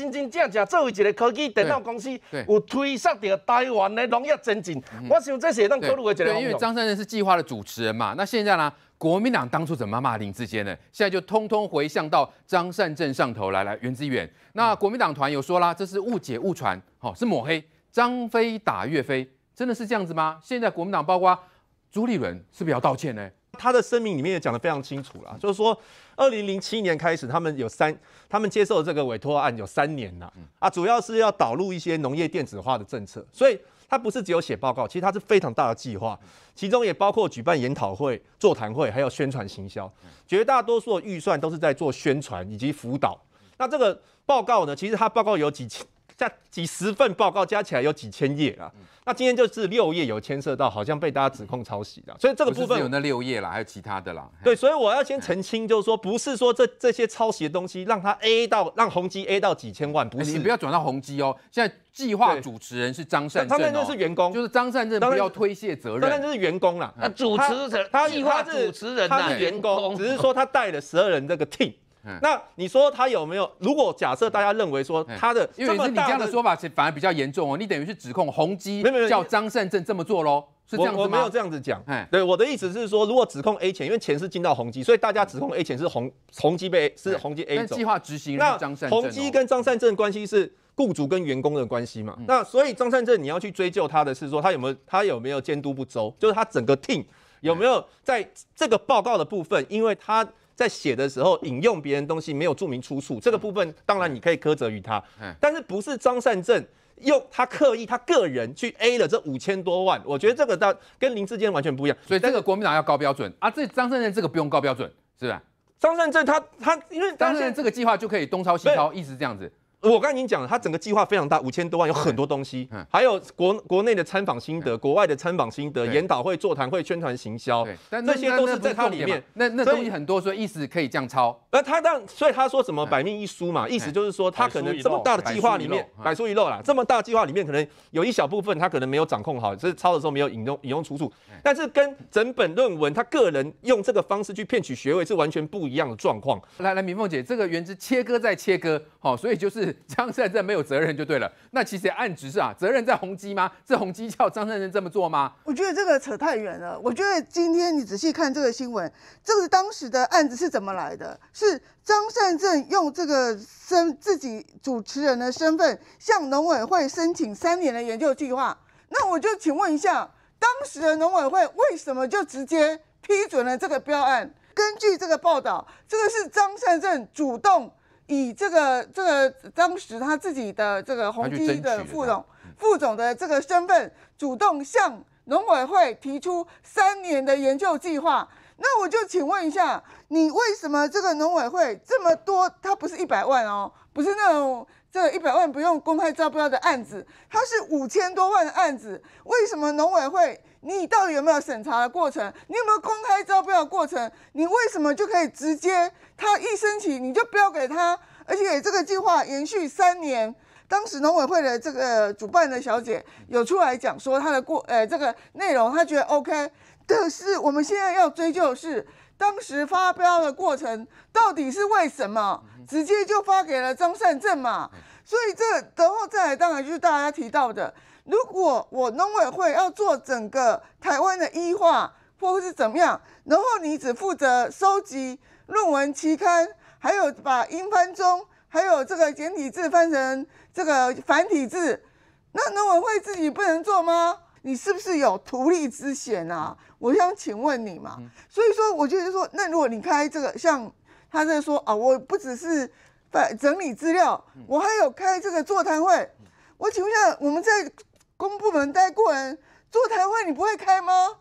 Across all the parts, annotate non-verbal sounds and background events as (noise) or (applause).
真真正正作为一个科技电脑公司，有推上到台湾的农业前进。我想这是当考虑的一个因为张善任是计划的主持人嘛，那现在呢，国民党当初怎么骂林志坚呢？现在就通通回向到张善政上头来，来袁志远。那国民党团有说啦，这是误解误传，好是抹黑张飞打岳飞，真的是这样子吗？现在国民党包括朱立伦是不是要道歉呢？他的声明里面也讲得非常清楚了，就是说，二零零七年开始，他们有三，他们接受这个委托案有三年了，啊，主要是要导入一些农业电子化的政策，所以他不是只有写报告，其实它是非常大的计划，其中也包括举办研讨会、座谈会，还有宣传行销，绝大多数的预算都是在做宣传以及辅导。那这个报告呢，其实它报告有几千。加几十份报告加起来有几千页啊，那今天就是六页有牵涉到，好像被大家指控抄袭的，所以这个部分有那六页啦，还有其他的啦。对，所以我要先澄清，就是说不是说这这些抄袭的东西让他 A 到让宏基 A 到几千万，不是，你不要转到宏基哦。现在计划主持人是张善政，张善政是员工，就是张善政不要推卸责任，张善政是员工啦。那主持人，他计划主持人他是员工，只是说他带了十二人这个 team。那你说他有没有？如果假设大家认为说他的，因为是你这样的说法，是反而比较严重哦。你等于是指控宏基叫张善政这么做喽？是这样？我没有这样子讲。对，我的意思是说，如果指控 A 钱，因为钱是进到宏基，所以大家指控 A 钱是宏宏基被是宏基 A 走。计划执行那宏基跟张善政关系是雇主跟员工的关系嘛？那所以张善政你要去追究他的是说他有没有他有没有监督不周，就是他整个 team 有没有在这个报告的部分，因为他。在写的时候引用别人东西没有注明出处，这个部分当然你可以苛责于他，但是不是张善政用他刻意他个人去 A 了这五千多万，我觉得这个到跟林志坚完全不一样，所以这个国民党要高标准啊，这张善政这个不用高标准，是吧？张善政他他因为张善政这个计划就可以东抄西抄，一直这样子。我刚才已经讲了，他整个计划非常大，五千多万，有很多东西，还有国国内的参访心得，国外的参访心得，研讨会、座谈会、宣传行销，这些都是在它里面。那那东西很多，所以意思可以这样抄。那他当所以他说什么百密一疏嘛，意思就是说他可能这么大的计划里面百疏一漏啦，这么大计划里面可能有一小部分他可能没有掌控好，就是抄的时候没有引用引用出处，但是跟整本论文他个人用这个方式去骗取学位是完全不一样的状况。来来，明凤姐，这个原汁切割再切割，好，所以就是 (laughs) 张善政。没有责任就对了。那其实暗指是啊，责任在宏基吗？是宏基叫张善政这么做吗？我觉得这个扯太远了。我觉得今天你仔细看这个新闻，这个当时的案子是怎么来的？是张善政用这个身自己主持人的身份向农委会申请三年的研究计划。那我就请问一下，当时的农委会为什么就直接批准了这个标案？根据这个报道，这个是张善政主动。以这个这个当时他自己的这个宏基的副总副总的这个身份，主动向农委会提出三年的研究计划。那我就请问一下，你为什么这个农委会这么多？它不是一百万哦，不是那种这一百万不用公开招标的案子，它是五千多万的案子。为什么农委会？你到底有没有审查的过程？你有没有公开招标的过程？你为什么就可以直接他一申请你就标给他？而且这个计划延续三年，当时农委会的这个主办的小姐有出来讲说她的过呃这个内容，她觉得 OK。但是我们现在要追究是当时发标的过程到底是为什么？直接就发给了张善政嘛？所以这然后再来，当然就是大家提到的。如果我农委会要做整个台湾的医化，或是怎么样，然后你只负责收集论文期刊，还有把英翻中，还有这个简体字翻成这个繁体字，那农委会自己不能做吗？你是不是有图利之嫌啊？我想请问你嘛。所以说，我就是说，那如果你开这个，像他在说啊，我不只是在整理资料，我还有开这个座谈会。我请问一下，我们在公部门待过人座谈会你不会开吗？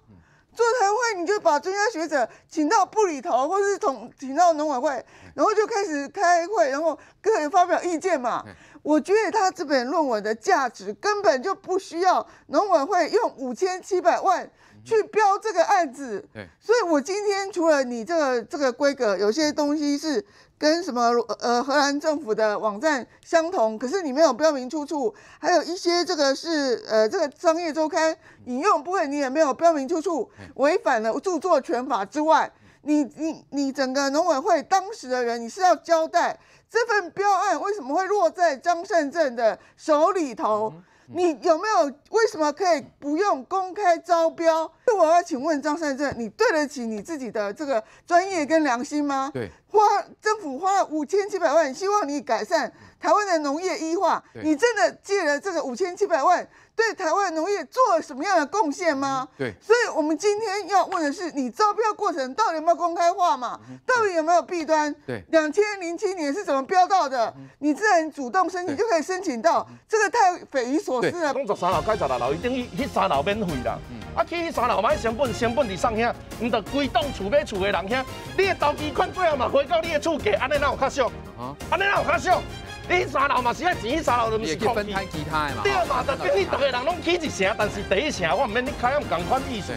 座谈会你就把专家学者请到部里头，或是统请到农委会，然后就开始开会，然后个人发表意见嘛。我觉得他这本论文的价值根本就不需要农委会用五千七百万去标这个案子。所以我今天除了你这个这个规格，有些东西是。跟什么呃荷兰政府的网站相同，可是你没有标明出处，还有一些这个是呃这个商业周刊引用部分你也没有标明出处，违反了著作权法之外，你你你整个农委会当时的人，你是要交代这份标案为什么会落在张善政的手里头？你有没有为什么可以不用公开招标？我要请问张善政，你对得起你自己的这个专业跟良心吗？对，花政府花了五千七百万，希望你改善台湾的农业医化，你真的借了这个五千七百万？对台湾农业做了什么样的贡献吗？对，所以我们今天要问的是，你招标过程到底有没有公开化嘛？到底有没有弊端？对，两千零七年是怎么标到的？你自然主动申请就可以申请到，这个太匪夷所思了。工作三楼改十六楼，伊等于迄三楼免费啦。啊，去迄三楼买成本，成本伫上遐，唔得规栋厝买厝的人遐，你的投机款最后嘛回到你的厝价，安尼哪有较俗？啊，安尼哪有较俗？你三楼嘛是爱钱，三楼就唔是空分开其他的嘛。对嘛，就等于逐个人拢起一城，但是第一城我毋免你开咁共款意思。